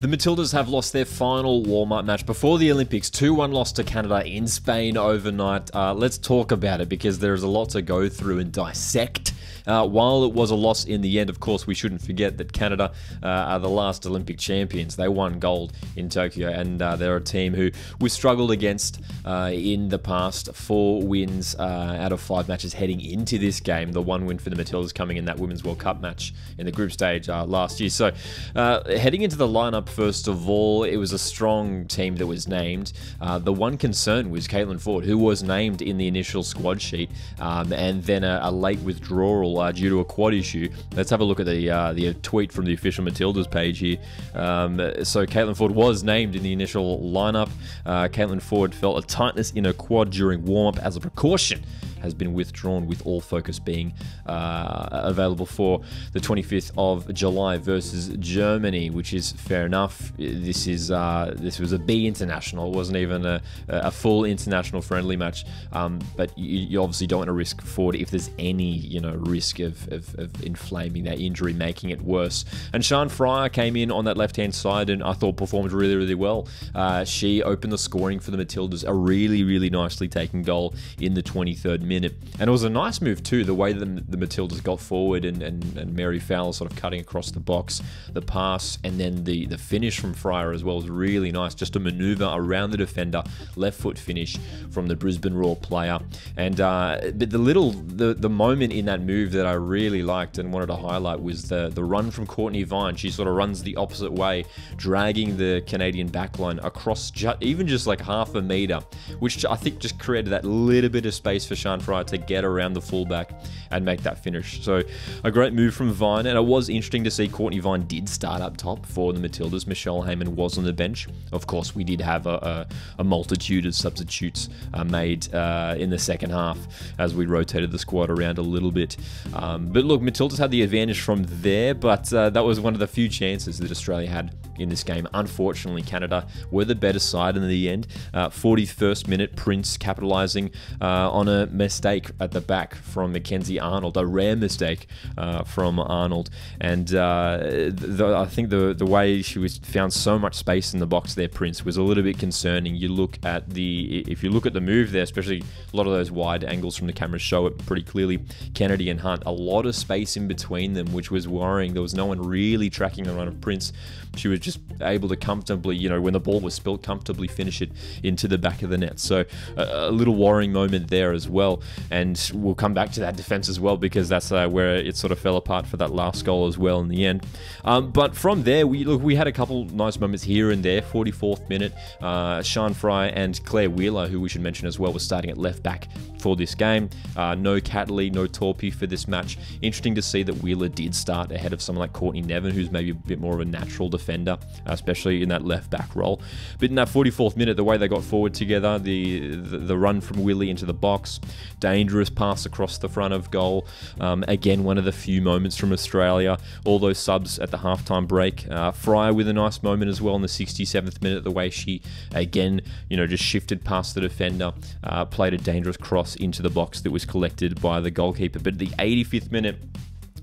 The Matildas have lost their final warm-up match before the Olympics. 2-1 loss to Canada in Spain overnight. Uh, let's talk about it because there's a lot to go through and dissect. Uh, while it was a loss in the end, of course, we shouldn't forget that Canada uh, are the last Olympic champions. They won gold in Tokyo, and uh, they're a team who we struggled against uh, in the past. Four wins uh, out of five matches heading into this game. The one win for the Matildas coming in that Women's World Cup match in the group stage uh, last year. So, heading into the lineup, first of all, it was a strong team that was named. the one concern was Caitlin Foord, who was named in the initial squad sheet, um, and then a, a late withdrawal uh, due to a quad issue. Let's have a look at the uh, the tweet from the official Matildas page here. Um, so Caitlin Foord was named in the initial lineup. Uh, Caitlin Foord felt a tightness in her quad during warm up as a precaution has been withdrawn, with all focus being uh, available for the 25th of July versus Germany, which is fair enough. This is uh, this was a B international. It wasn't even a, a full international friendly match, um, but you, you, obviously don't want to risk Foord if there's any you know risk of, of, of inflaming that injury, making it worse. And Sharn Freier came in on that left hand side and I thought performed really really well. Uh, she opened the scoring for the Matildas, a really really nicely taken goal in the 23rd minute. And it was a nice move too, the way that the Matildas got forward and, and, and Mary Fowler sort of cutting across the box, the pass, and then the, the finish from Freier as well was really nice. Just a maneuver around the defender, left foot finish from the Brisbane Roar player. And uh, but the little the, the moment in that move that I really liked and wanted to highlight was the, the run from Cortnee Vine. She sort of runs the opposite way, dragging the Canadian backline across ju even just like half a meter, which I think just created that little bit of space for Sharn Freier to get around the fullback and make that finish. So a great move from Vine, and it was interesting to see Cortnee Vine did start up top for the Matildas. Michelle Heyman was on the bench. Of course, we did have a, a, a multitude of substitutes uh, made uh, in the second half as we rotated the squad around a little bit. Um, but look, Matildas had the advantage from there, but uh, that was one of the few chances that Australia had in this game. Unfortunately, Canada were the better side in the end. 41st uh, minute, Prince capitalising uh, on a mistake at the back from Mackenzie Arnold, a rare mistake uh, from Arnold. And uh, the, I think the the way she was found so much space in the box there, Prince, was a little bit concerning. You look at the if you look at the move there, especially a lot of those wide angles from the camera show it pretty clearly. Kennedy and Hunt, a lot of space in between them, which was worrying. There was no one really tracking the run of Prince. She was just able to comfortably, you know, when the ball was spilt, comfortably finish it into the back of the net. So a, a little worrying moment there as well. And we'll come back to that defense as well because that's uh, where it sort of fell apart for that last goal as well in the end. Um, but from there, we look we had a couple nice moments here and there. 44th minute, uh, Sharn Freier and Clare Wheeler, who we should mention as well, was starting at left back for this game. Uh, no Catley, no Torpey for this match. Interesting to see that Wheeler did start ahead of someone like Courtney Nevin, who's maybe a bit more of a natural defender, especially in that left back role. But in that 44th minute, the way they got forward together, the the, the run from Wheeler into the box, dangerous pass across the front of goal. Um, again, one of the few moments from Australia. All those subs at the halftime break. Uh, Freier with a nice moment as well in the 67th minute. The way she again, you know, just shifted past the defender, uh, played a dangerous cross into the box that was collected by the goalkeeper. But at the 85th minute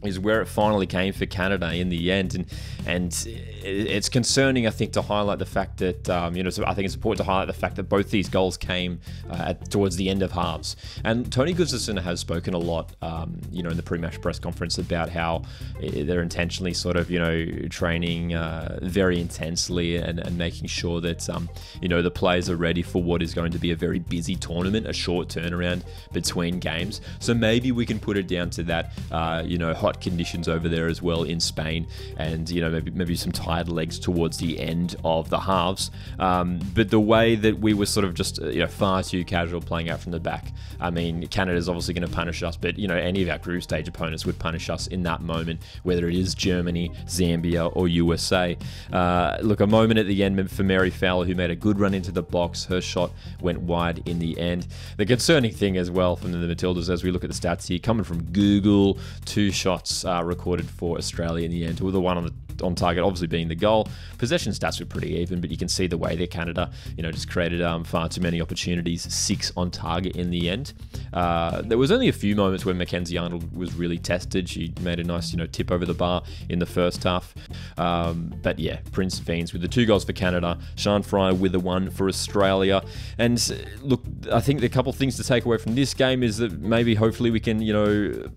is where it finally came for Canada in the end, and and it's concerning, I think, to highlight the fact that um, you know. I think it's important to highlight the fact that both these goals came uh, at, towards the end of halves. And Tony Gustavsson has spoken a lot, um, you know, in the pre-match press conference about how they're intentionally sort of you know training uh, very intensely and, and, making sure that um, you know the players are ready for what is going to be a very busy tournament, a short turnaround between games. So maybe we can put it down to that, uh, you know, hot conditions over there as well in Spain, and you know maybe maybe some tired legs towards the end of the halves. Um, but the way that we were sort of just you know far too casual playing out from the back. I mean, Canada's obviously going to punish us, but you know any of our group stage opponents would punish us in that moment, whether it is Germany, Zambia, or USA. Uh, look, a moment at the end for Mary Fowler who made a good run into the box. Her shot went wide in the end. The concerning thing as well from the Matildas, as we look at the stats here, coming from Google, two shots shots uh, recorded for Australia in the end. Well, the one on the on target, obviously being the goal. Possession stats were pretty even, but you can see the way that Canada, you know, just created um, far too many opportunities. Six on target in the end. Uh, there was only a few moments where Mackenzie Arnold was really tested. She made a nice, you know, tip over the bar in the first half. Um, but yeah, Prince Veens with the two goals for Canada, Sharn Freier with the one for Australia. And look, I think the couple things to take away from this game is that maybe hopefully we can, you know,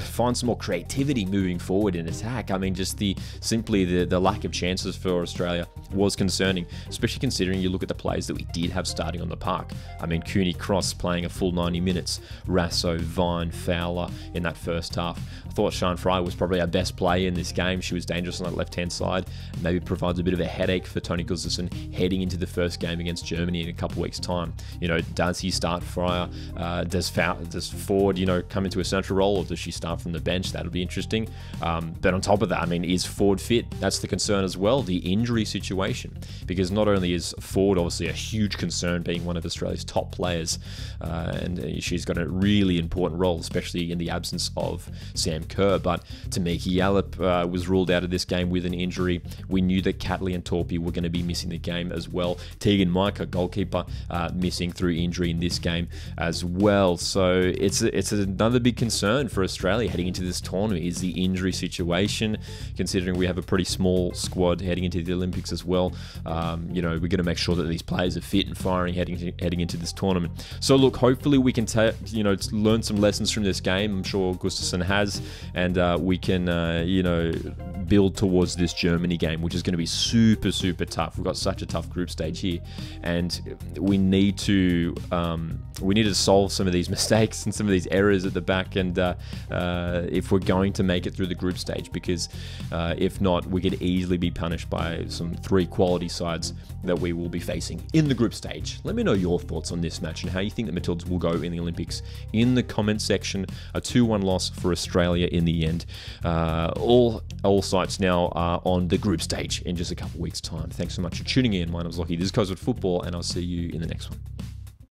find some more creativity moving forward in attack. I mean, just the simply the, the lack of chances for Australia was concerning, especially considering you look at the players that we did have starting on the park. I mean, Cooney Cross playing a full 90 minutes, Raso, Vine, Fowler in that first half. I thought Sharn Freier was probably our best player in this game. She was dangerous on that left hand side, maybe provides a bit of a headache for Tony Gustavsson heading into the first game against Germany in a couple weeks' time. You know, does he start Freier? Uh, does does Foord, you know, come into a central role, does she start from the bench? That'll be interesting. Um, but on top of that, I mean, is Foord fit? That's the concern as well. The injury situation, because not only is Foord obviously a huge concern, being one of Australia's top players, uh, and she's got a really important role, especially in the absence of Sam Kerr. But Tameka Yallop uh, was ruled out of this game with an injury. We knew that Catley and Torpey were going to be missing the game as well. Teagan Micah, goalkeeper, uh, missing through injury in this game as well. So it's it's another big concern for Australia heading into this tournament is the injury situation. Considering we have a pretty small squad heading into the Olympics as well, um, you know we're going to make sure that these players are fit and firing heading to, heading into this tournament. So look, hopefully we can ta- you know learn some lessons from this game. I'm sure Gustavsson has, and uh, we can uh, you know build towards this Germany game, which is going to be super super tough. We've got such a tough group stage here, and we need to um, we need to solve some of these mistakes and some of these errors at the back, and uh, uh, if we're going to make it through the group stage, because uh, if not, we could easily be punished by some three quality sides that we will be facing in the group stage. Let me know your thoughts on this match and how you think the Matildas will go in the Olympics in the comment section. A 2-1 loss for Australia in the end. Uh, all all now are on the group stage in just a couple weeks' time. Thanks so much for tuning in. My name is Lockie. This is Coast Football, and I'll see you in the next one.